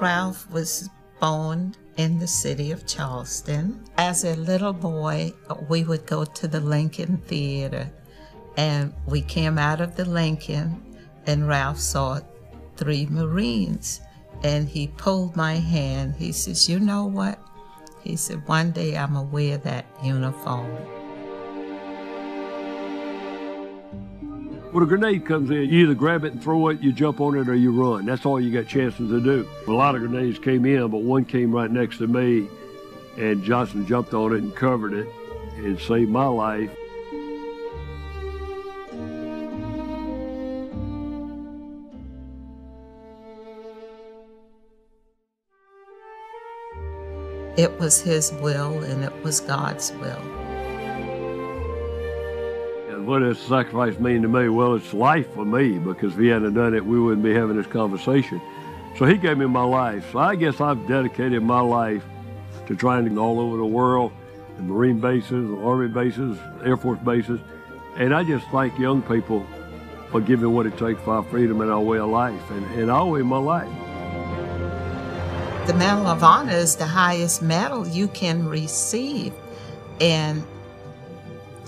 Ralph was born in the city of Charleston. As a little boy, we would go to the Lincoln Theater, and we came out of the Lincoln, and Ralph saw three Marines, and he pulled my hand. He says, You know what? He said, One day I'm going to wear that uniform. When a grenade comes in, you either grab it and throw it, you jump on it, or you run. That's all you got chances to do. A lot of grenades came in, but one came right next to me, and Johnson jumped on it and covered it and saved my life. It was his will and it was God's will. What does sacrifice mean to me? Well, it's life for me because if he hadn't done it, we wouldn't be having this conversation. So he gave me my life. So I guess I've dedicated my life to trying to go all over the world, the Marine bases, the Army bases, Air Force bases. And I just thank young people for giving what it takes for our freedom and our way of life. And, and I owe him my life. The Medal of Honor is the highest medal you can receive. And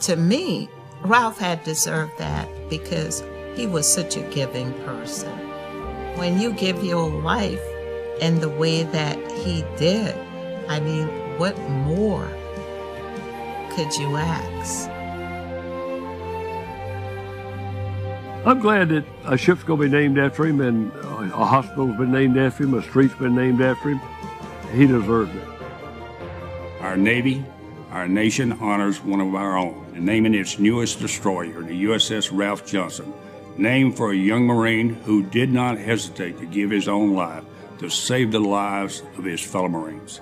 to me, Ralph had deserved that because he was such a giving person. When you give your life in the way that he did, I mean, what more could you ask? I'm glad that a ship's going to be named after him and uh, a hospital's been named after him, a street's been named after him. He deserves it. Our Navy, our nation honors one of our own, and naming its newest destroyer, the USS Ralph Johnson, named for a young Marine who did not hesitate to give his own life to save the lives of his fellow Marines.